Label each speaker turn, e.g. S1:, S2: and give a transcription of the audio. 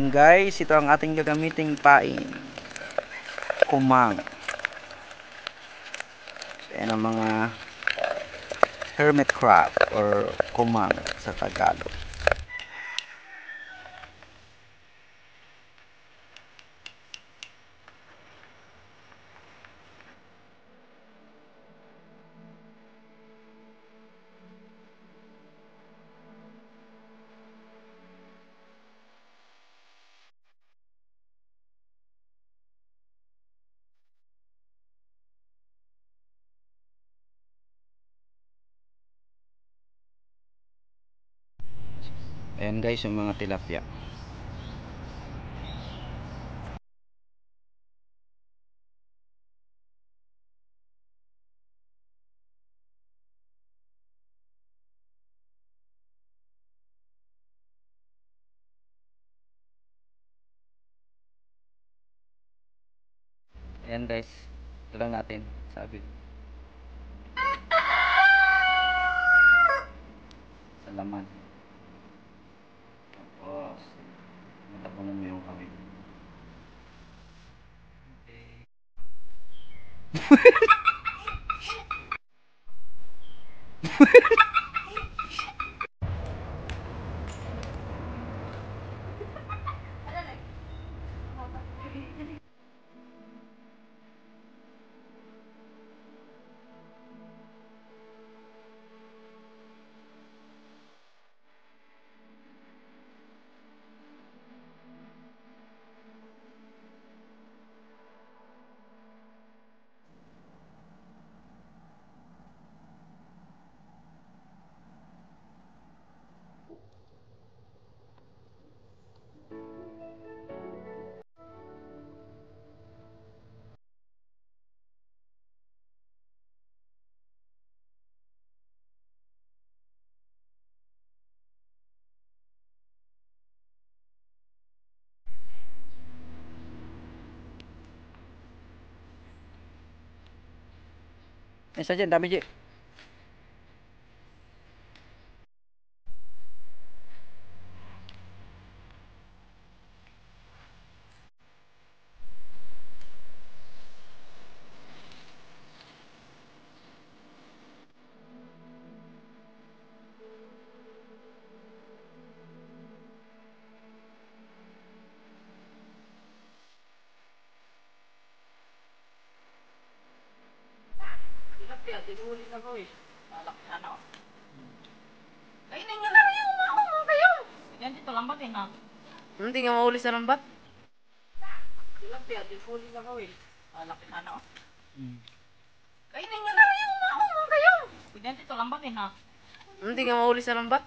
S1: Ayan guys, ito ang ating gagamiting pain. Kumang. Ayan ang mga hermit crab or kumang sa Tagalog. Ayan guys, yung mga tilapia. Ayan guys, ito lang natin sabi. What? Ini saja dah meja. Ji.
S2: Tilapia, tinuli na ko eh. Malaki sana oh. Kainin nyo lang yung mga kayo. Yan dito lambat eh na.
S3: Hindi nga mahuli sa lambat.
S2: Tilapia, tinuli na ko eh. Malaki sana oh. Kainin nyo lang yung mga kayo. Yan dito lambat eh na.
S3: Hindi nga mahuli sa lambat.